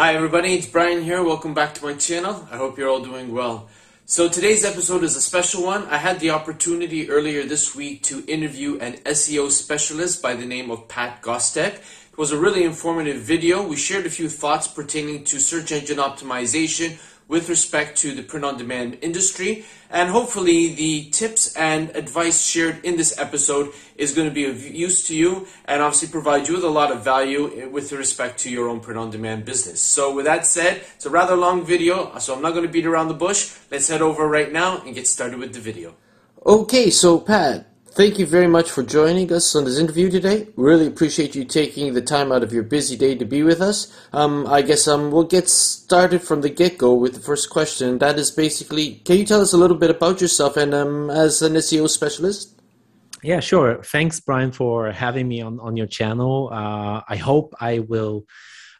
Hi everybody, it's Brian here. Welcome back to my channel. I hope you're all doing well. So today's episode is a special one. I had the opportunity earlier this week to interview an SEO specialist by the name of Pat Gostek. It was a really informative video. We shared a few thoughts pertaining to search engine optimization, with respect to the print on demand industry. And hopefully, the tips and advice shared in this episode is going to be of use to you and obviously provide you with a lot of value eh, with respect to your own print on demand business. So, with that said, it's a rather long video, so I'm not going to beat around the bush. Let's head over right now and get started with the video. Okay, so Pat, Thank you very much for joining us on this interview today. Really appreciate you taking the time out of your busy day to be with us. Um, I guess um, we'll get started from the get go with the first question. That is basically, can you tell us a little bit about yourself and um, as an SEO specialist? Yeah, sure. Thanks, Brian, for having me on, on your channel. Uh, I hope I will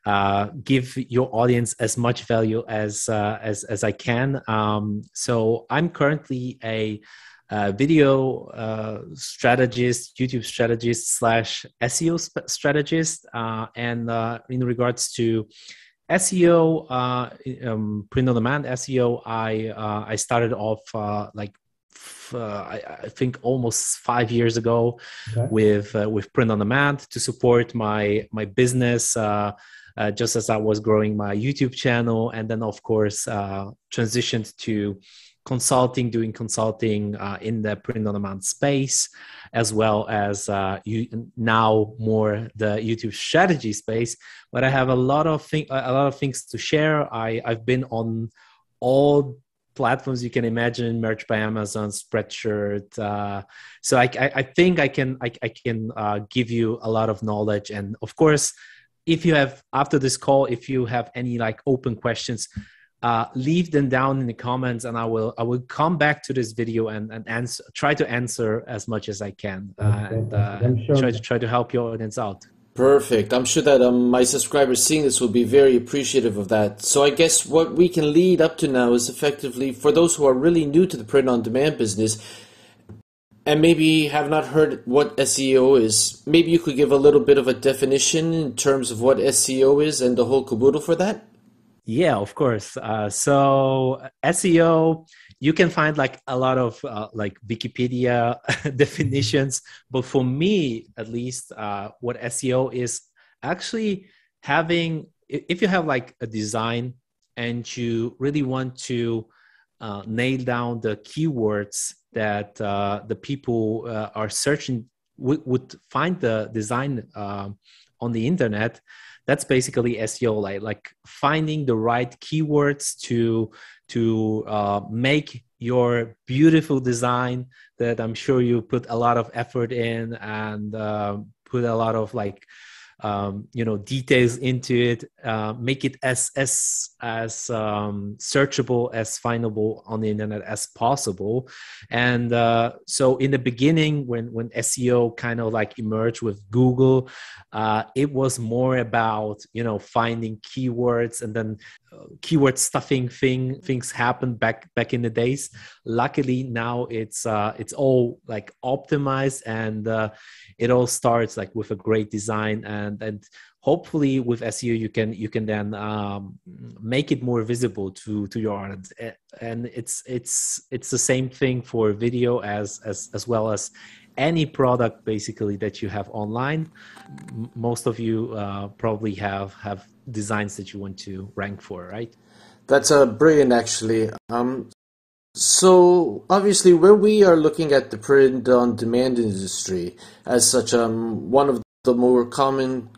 uh, give your audience as much value as uh, as as I can. Um, so I'm currently a uh, video uh, strategist, YouTube strategist slash SEO sp- strategist, uh, and uh, in regards to SEO, uh, um, print on demand SEO, I uh, I started off like f- I, I, think almost five years ago okay. with with print on demand to support my my business. just as I was growing my YouTube channel, and then of course transitioned to consulting, doing consulting uh, in the print on demand space, as well as uh, you, now more the YouTube strategy space. But I have a lot of thing, a lot of things to share. I I've been on all platforms you can imagine merch by amazon spreadshirt uh, so I, I, I, think i can i, I can uh, give you a lot of knowledge and of course if you have after this call if you have any like open questions uh, leave them down in the comments and i will i will come back to this video and, and answer try to answer as much as i can uh, and uh, sure. try to try to help your audience out perfect i'm sure that um, my subscribers seeing this will be very appreciative of that so i guess what we can lead up to now is effectively for those who are really new to the print on demand business and maybe have not heard what SEO is, maybe you could give a little bit of a definition in terms of what SEO is and the whole caboodle for that? Yeah, of course. Uh, so SEO, you can find like a lot of uh, like Wikipedia definitions, but for me, at least, uh, what SEO is actually having. If you have like a design and you really want to uh, nail down the keywords that uh, the people uh, are searching would, would find the design on the internet that's basically SEO, like like finding the right keywords to to uh, make your beautiful design that I'm sure you put a lot of effort in and uh, put a lot of like um, you know details into it uh, make it as as as um, searchable as findable on the internet as possible. And uh, so in the beginning when when seo kind of like emerged with google uh, it was more about you know finding keywords and then keyword stuffing thing things happened back back in the days. Luckily now it's uh, it's all like optimized and uh, it all starts like with a great design and and hopefully with SEO you can you can then um, make it more visible to to your audience. And it's it's it's the same thing for video as as as well as any product basically that you have online. Most of you uh, probably have have designs that you want to rank for right? That's a uh, brilliant actually. Um, so obviously, when we are looking at the print on demand industry as such, um, one of the more common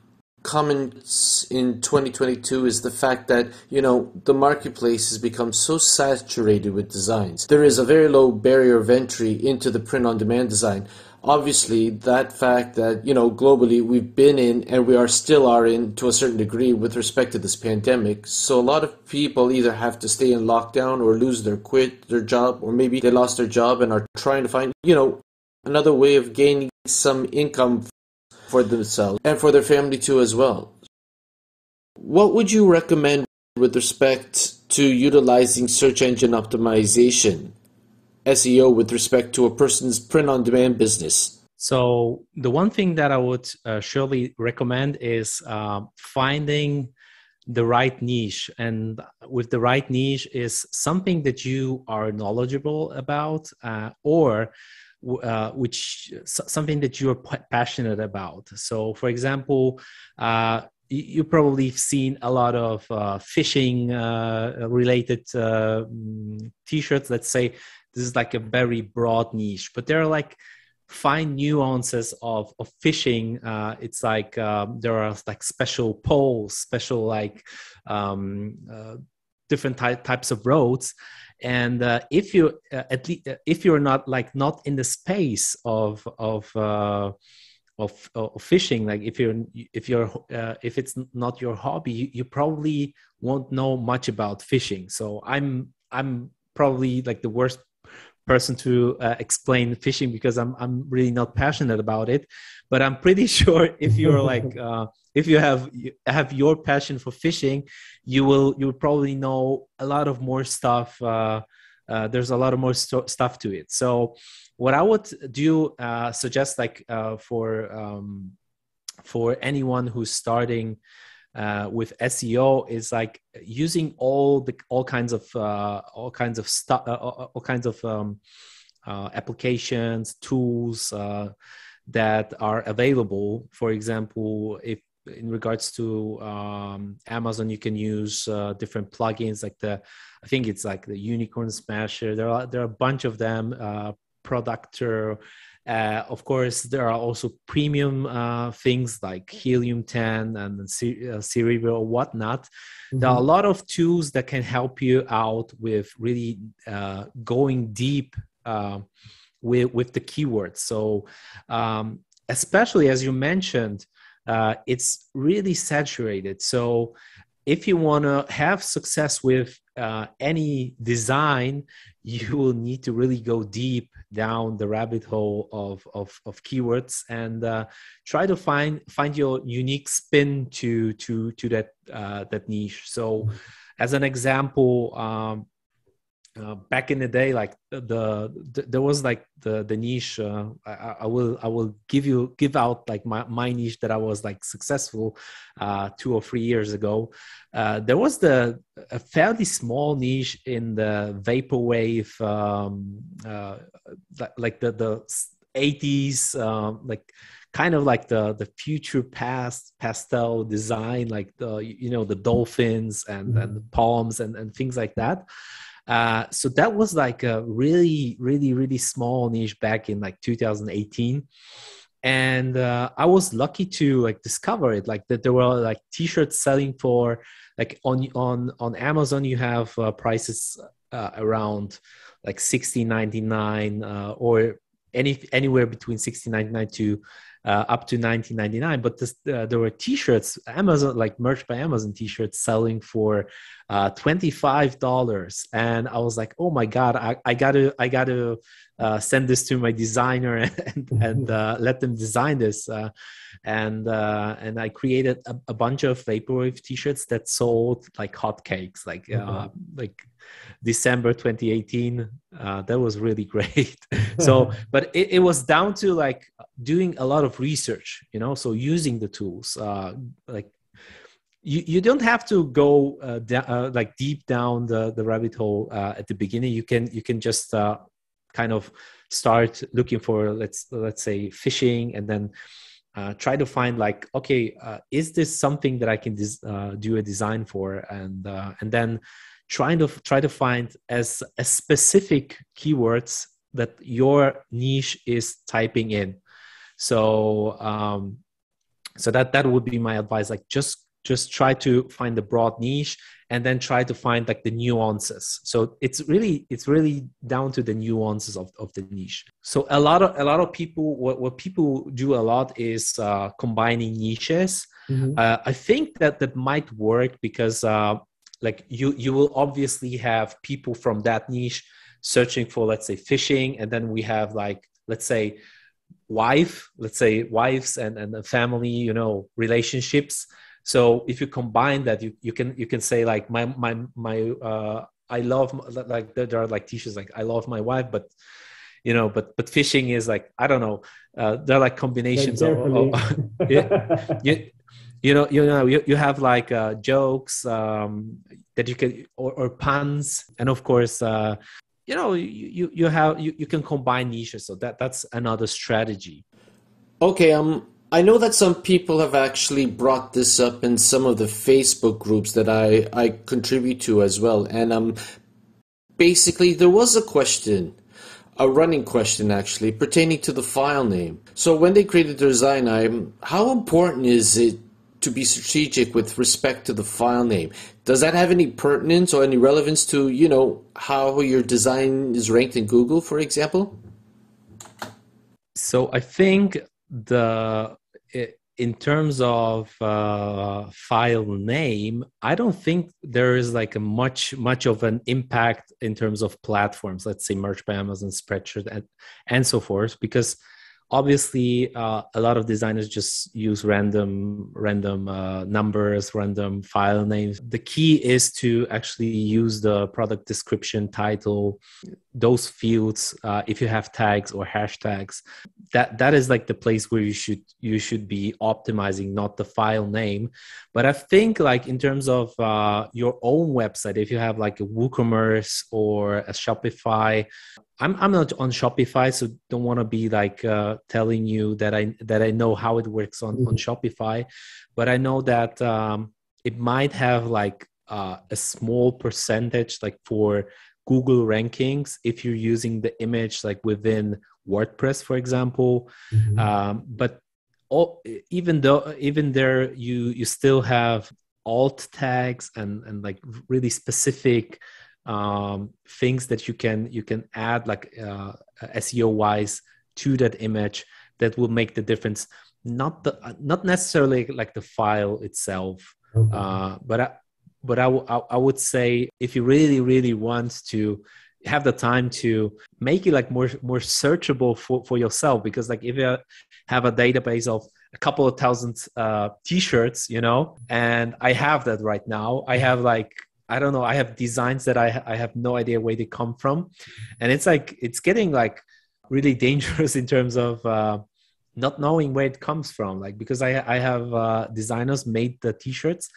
comments in 2022 is the fact that you know the marketplace has become so saturated with designs. There is a very low barrier of entry into the print on demand design obviously that fact that you know globally we've been in and we are still are in to a certain degree with respect to this pandemic. So a lot of people either have to stay in lockdown or lose their quit their job or maybe they lost their job and are trying to find you know another way of gaining some income for themselves and for their family too as well. What would you recommend with respect to utilizing search engine optimization SEO with respect to a person's print on demand business? So, the one thing that I would uh, surely recommend is uh, finding the right niche and with the right niche is something that you are knowledgeable about uh, or uh, which something that you're passionate about so for example uh, you probably have seen a lot of uh, fishing uh, related uh, mm, t-shirts let's say this is like a very broad niche but there are like fine nuances of, of fishing. Uh, it's like um, there are like special poles special like um, uh, different ty- types of roads. And uh, if you uh, at least if you're not like not in the space of of uh, of, of, fishing like if you're if you're uh, if it's not your hobby you, you probably won't know much about fishing. So i'm i'm probably like the worst person to uh, explain fishing because I'm I'm really not passionate about it. But I'm pretty sure if you're like uh, if you have you have your passion for fishing, you will you will probably know a lot of more stuff. Uh, uh, there's a lot of more st- stuff to it. So what I would do uh, suggest like uh, for um, for anyone who's starting uh, with SEO is like using all the all kinds of uh, all kinds of stuff, uh, all kinds of um, uh, applications, tools uh, that are available. For example, if in regards to um, Amazon, you can use uh, different plugins like the, I think it's like the Unicorn Smasher. There are there are a bunch of them. Productor uh, of course, there are also premium uh, things like Helium 10 and C- uh, Cerebro or whatnot. Mm-hmm. There are a mm-hmm. lot of tools that can help you out with really uh, going deep with, with the keywords. So, um, especially as you mentioned, uh, it's really saturated. So, if you want to have success with uh, any design, you will need to really go deep down the rabbit hole of of, of keywords and uh, try to find find your unique spin to to to that uh, that niche. So, as an example, um, uh, back in the day like the, the, there was like the the niche uh, I, I, will i will give you give out like my, my niche that i was like successful uh, two or three years ago uh, there was the a fairly small niche in the vaporwave um, uh, like the the 80s um, like kind of like the the future past pastel design like the you know the dolphins and mm-hmm. and the palms and and things like that uh, so that was like a really, really, really small niche back in like 2018. And uh, I was lucky to like discover it, like that there were like t-shirts selling for like on on on Amazon. You have uh, prices uh, around like 16.99 uh, or any anywhere between 16.99 to uh, up to 19.99 but this, uh, there were t-shirts amazon like merch by amazon t-shirts selling for uh, $25 and i was like oh my god i, I gotta i gotta uh, send this to my designer and, and uh, let them design this uh, and and i created a, a, bunch of vaporwave t-shirts that sold like hotcakes like mm-hmm. like December 2018. Uh, that was really great. so, but it, it, was down to like doing a lot of research, you know, so using the tools, uh, like you, you don't have to go uh, da- uh, like deep down the, the rabbit hole uh, at the beginning. You can you can just uh, kind of start looking for let's let's say fishing and then uh, try to find like okay uh, is this something that i can des- uh, do a design for? And uh, and then trying to try to find as, as specific keywords that your niche is typing in. So um, so that that would be my advice like just just try to find the broad niche and then try to find like the nuances. So it's really it's really down to the nuances of, of the niche. So a lot of a lot of people what, what people do a lot is uh, combining niches. Mm-hmm. uh, i think that that might work because uh, like you you will obviously have people from that niche searching for let's say fishing. And then we have like let's say wife let's say wives and and family you know relationships so if you combine that you, you can you can say like my my my uh i love like there are like t-shirts like i love my wife but you know but but fishing is like i don't know uh they're like combinations of, of yeah, you know you know you, you have like uh, jokes um, that you can or, or puns and of course uh, you know you you have you, you can combine niches so that that's another strategy. Okay um I know that some people have actually brought this up in some of the Facebook groups that I, I contribute to as well. And um, basically, there was a question, a running question actually, pertaining to the file name. So when they created the design, I'm, how important is it to be strategic with respect to the file name? Does that have any pertinence or any relevance to, you know, how your design is ranked in Google, for example? So I think the in terms of uh, file name, I don't think there is like a much much of an impact in terms of platforms. Let's say Merch by Amazon, Spreadshirt, and and so forth, because obviously uh, a lot of designers just use random random uh, numbers random file names the key is to actually use the product description title those fields uh, if you have tags or hashtags that that is like the place where you should you should be optimizing not the file name but i think like in terms of uh, your own website if you have like a woocommerce or a shopify I'm I'm not on Shopify, so don't want to be like uh, telling you that I that I know how it works on mm-hmm. on Shopify, but I know that um, it might have like uh, a small percentage like for Google rankings if you're using the image like within WordPress, for example. Mm-hmm. Um, but all, even though even there you you still have alt tags and and like really specific um, things that you can you can add like uh, SEO wise to that image that will make the difference. Not the not necessarily like the file itself, okay. uh, but I, but I, w- I would say if you really really want to have the time to make it like more more searchable for, for yourself because like if you have a database of a couple of thousand uh, t-shirts you know and i have that right now i have like I don't know. I have designs that I I have no idea where they come from, and it's like it's getting like really dangerous in terms of uh, not knowing where it comes from. Like because I I have uh, designers made the t-shirts,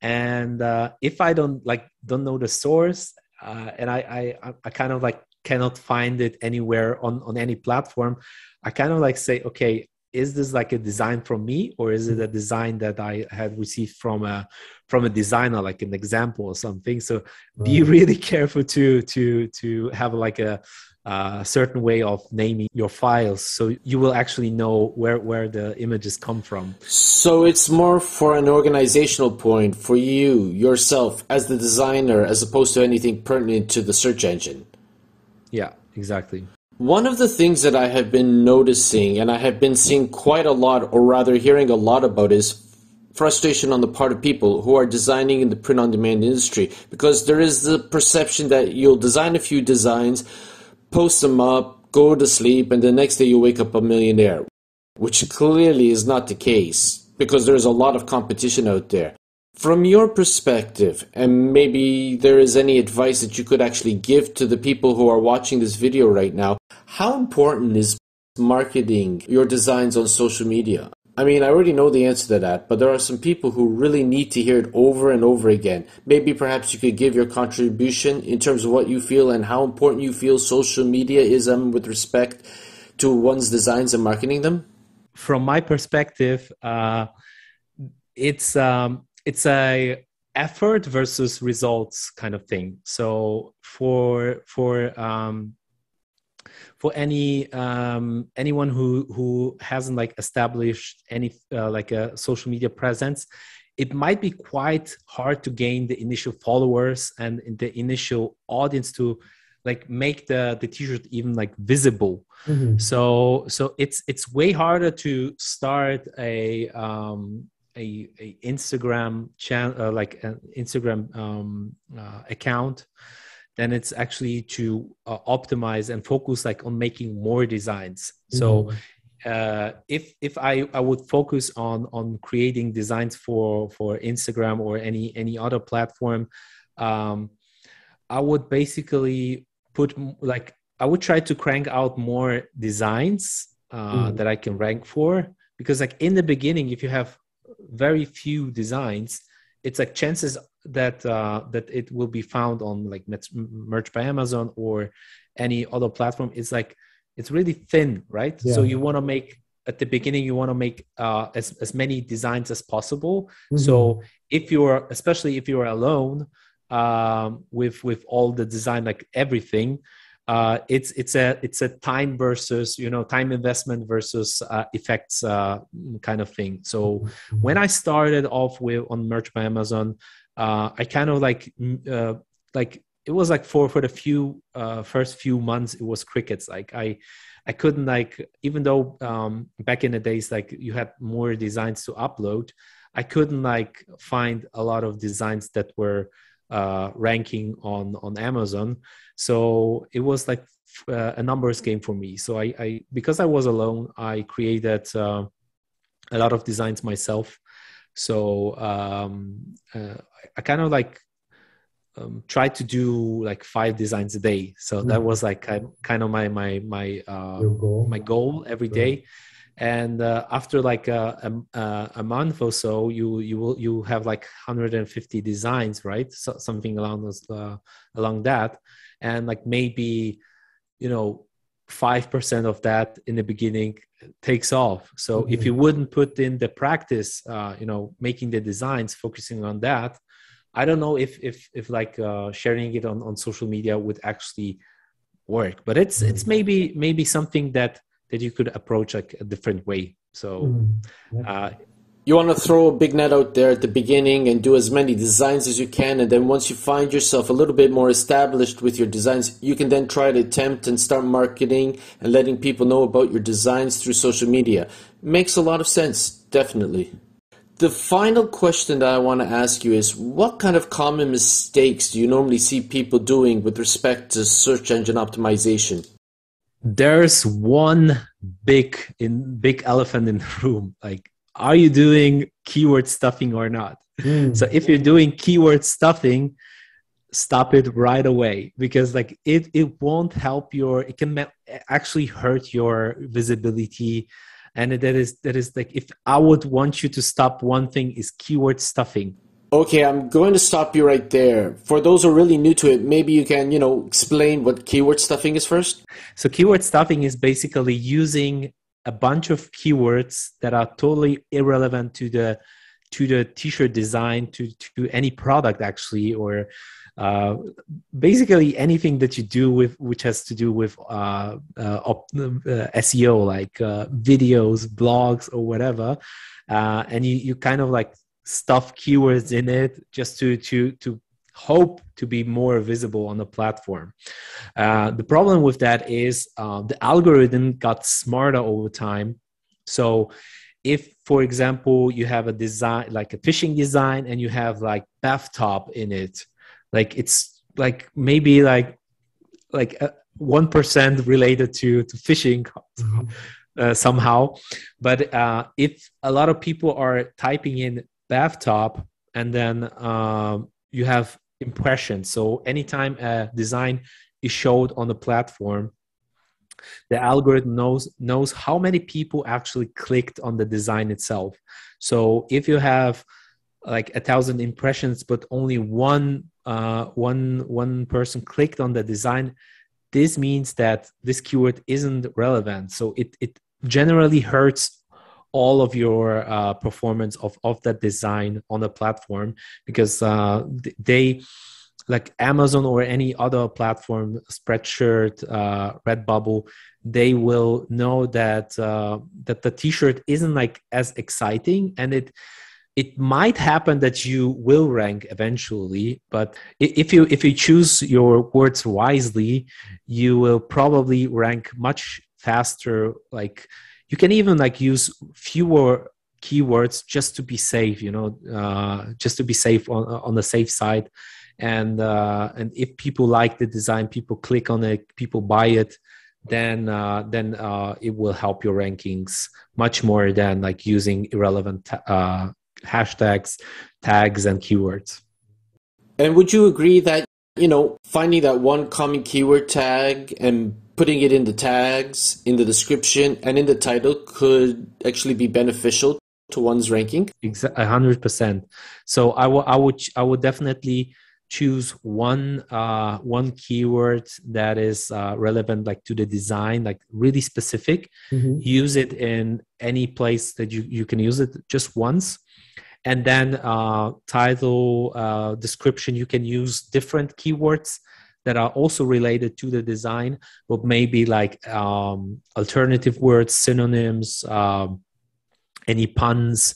and uh, if I don't like don't know the source, uh, and I, I I kind of like cannot find it anywhere on on any platform, I kind of like say okay is this like a design from me or is it a design that i had received from a from a designer like an example or something so right. be really careful to to to have like a, a certain way of naming your files so you will actually know where where the images come from. So it's more for an organizational point for you yourself as the designer as opposed to anything pertinent to the search engine. Yeah exactly. One of the things that I have been noticing and I have been seeing quite a lot, or rather hearing a lot about, is frustration on the part of people who are designing in the print on demand industry because there is the perception that you'll design a few designs, post them up, go to sleep, and the next day you wake up a millionaire, which clearly is not the case because there's a lot of competition out there. From your perspective, and maybe there is any advice that you could actually give to the people who are watching this video right now, how important is marketing your designs on social media? I mean, I already know the answer to that, but there are some people who really need to hear it over and over again. Maybe perhaps you could give your contribution in terms of what you feel and how important you feel social media is um, with respect to one's designs and marketing them. From my perspective, uh, it's um, it's a effort versus results kind of thing. So for for um, for any um, anyone who who hasn't like established any uh, like a social media presence it might be quite hard to gain the initial followers and the initial audience to like make the the t-shirt even like visible mm-hmm. so so it's it's way harder to start a um a, a instagram channel uh, like an instagram um uh, account then it's actually to uh, optimize and focus like on making more designs mm-hmm. so uh, if if I, I would focus on on creating designs for for instagram or any any other platform um, i would basically put like i would try to crank out more designs uh, mm. that i can rank for because like in the beginning if you have very few designs, it's like chances that uh, that it will be found on like merch by Amazon or any other platform is like it's really thin, right? Yeah. So you want to make at the beginning you want to make uh, as as many designs as possible. Mm-hmm. So if you're especially if you're alone um, with with all the design like everything, uh, it's it's a it's a time versus you know time investment versus uh, effects uh, kind of thing. So mm-hmm. when I started off with on Merch by Amazon, uh, I kind of like uh, like it was like for for the few uh, first few months it was crickets. Like I I couldn't like even though um, back in the days like you had more designs to upload, I couldn't like find a lot of designs that were uh, ranking on on Amazon. So it was like uh, a numbers game for me. So I, I because I was alone, I created uh, a lot of designs myself. So um, uh, I kind of like um, tried to do like five designs a day. So mm-hmm. that was like kind of my my my uh, goal. my goal every day and uh, after like a, a, a, month or so you you will you have like 150 designs right so, something along those uh, along that and like maybe you know 5% of that in the beginning takes off so mm-hmm. if you wouldn't put in the practice uh, you know making the designs focusing on that i don't know if if if like uh, sharing it on on social media would actually work but it's it's mm-hmm. maybe maybe something that that you could approach like a different way. So, mm-hmm. uh, you want to throw a big net out there at the beginning and do as many designs as you can, and then once you find yourself a little bit more established with your designs, you can then try to attempt and start marketing and letting people know about your designs through social media. Makes a lot of sense, definitely. The final question that I want to ask you is what kind of common mistakes do you normally see people doing with respect to search engine optimization? there's one big in big elephant in the room like are you doing keyword stuffing or not mm. so if you're doing keyword stuffing stop it right away because like it it won't help your it can actually hurt your visibility and that is that is like if i would want you to stop one thing is keyword stuffing Okay, I'm going to stop you right there. For those who are really new to it, maybe you can, you know, explain what keyword stuffing is first. So keyword stuffing is basically using a bunch of keywords that are totally irrelevant to the to the t-shirt design to to any product actually or uh, basically anything that you do with which has to do with uh, uh, uh, SEO like uh, videos, blogs, or whatever, uh, and you you kind of like stuff keywords in it just to to to hope to be more visible on the platform. Uh, the problem with that is uh, the algorithm got smarter over time. So if, for example, you have a design like a fishing design and you have like bathtub in it, like it's like maybe like like uh, one percent related to to fishing. Mm-hmm. Uh, somehow but uh, if a lot of people are typing in bathtub and then um, you have impressions so anytime a design is showed on the platform the algorithm knows knows how many people actually clicked on the design itself. So if you have like a thousand impressions but only one uh, one one person clicked on the design this means that this keyword isn't relevant. So it it generally hurts all of your uh, performance of, of that design on the platform because uh, they like amazon or any other platform spreadshirt uh, redbubble they will know that uh, that the t-shirt isn't like as exciting and it it might happen that you will rank eventually but if you if you choose your words wisely you will probably rank much faster like you can even like use fewer keywords just to be safe you know uh, just to be safe on, on the safe side. And uh, and if people like the design people click on it people buy it then uh, then uh, it will help your rankings much more than like using irrelevant uh, hashtags tags and keywords. And would you agree that you know finding that one common keyword tag and putting it in the tags, in the description, and in the title could actually be beneficial to one's ranking? Exactly, hundred percent. So I would, I would, I would definitely choose one uh, one keyword that is uh, relevant like to the design like really specific mm-hmm. use it in any place that you, you can use it just once and then uh, title uh, description you can use different keywords that are also related to the design but maybe like um, alternative words synonyms um, any puns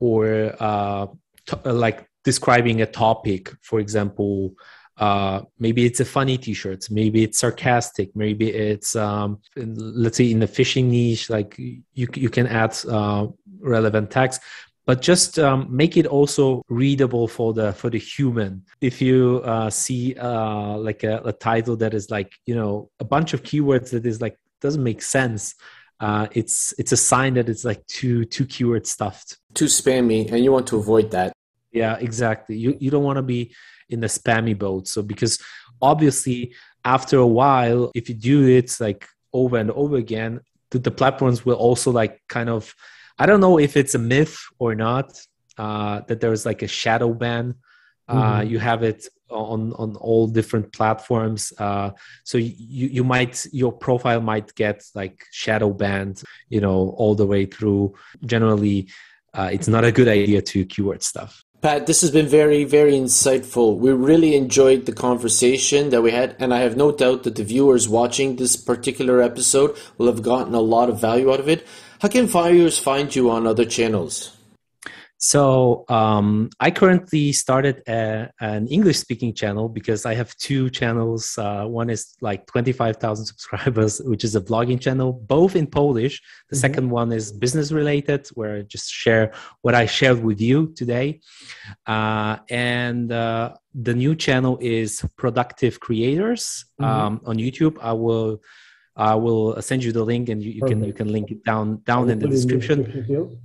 or uh, t- like describing a topic. For example uh, maybe it's a funny t-shirt maybe it's sarcastic maybe it's um, let's say in the fishing niche like you, you can add uh, relevant text but just um, make it also readable for the for the human. If you uh, see uh, like a, a, title that is like you know a bunch of keywords that is like doesn't make sense uh, it's it's a sign that it's like too too keyword stuffed. Too spammy and you want to avoid that. Yeah exactly. You, you don't want to be in the spammy boat. So because obviously after a while if you do it like over and over again the, the platforms will also like kind of I don't know if it's a myth or not uh, that there's like a shadow ban. Uh, mm-hmm. You have it on on all different platforms, uh, so you you might your profile might get like shadow banned, you know, all the way through. Generally, uh, it's not a good idea to keyword stuff. Pat, this has been very, very insightful. We really enjoyed the conversation that we had, and I have no doubt that the viewers watching this particular episode will have gotten a lot of value out of it. How can viewers find you on other channels? So um, I currently started a, an English speaking channel because I have two channels. Uh, one is like 25,000 subscribers, which is a vlogging channel, both in Polish. The mm-hmm. second one is business related, where I just share what I shared with you today. Uh, and uh, the new channel is Productive Creators mm-hmm. um, on YouTube. I will I will send you the link, and you, you can you can link it down down in the description. In the description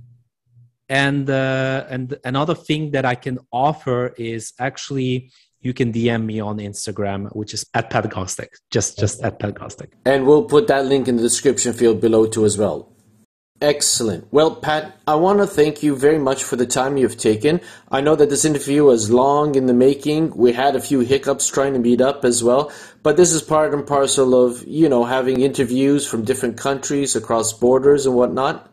and uh, and another thing that I can offer is actually you can DM me on Instagram, which is at Pat Gostek, just just at Pat Gostek. And we'll put that link in the description field below too as well. Excellent. Well, Pat, I want to thank you very much for the time you've taken. I know that this interview was long in the making. We had a few hiccups trying to meet up as well, but this is part and parcel of, you know, having interviews from different countries across borders and whatnot.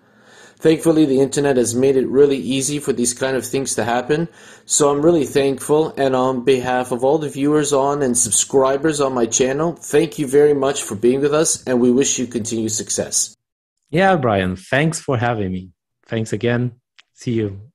Thankfully, the internet has made it really easy for these kind of things to happen. So I'm really thankful. And on behalf of all the viewers on and subscribers on my channel, thank you very much for being with us and we wish you continued success. Yeah, Brian, thanks for having me. Thanks again. See you.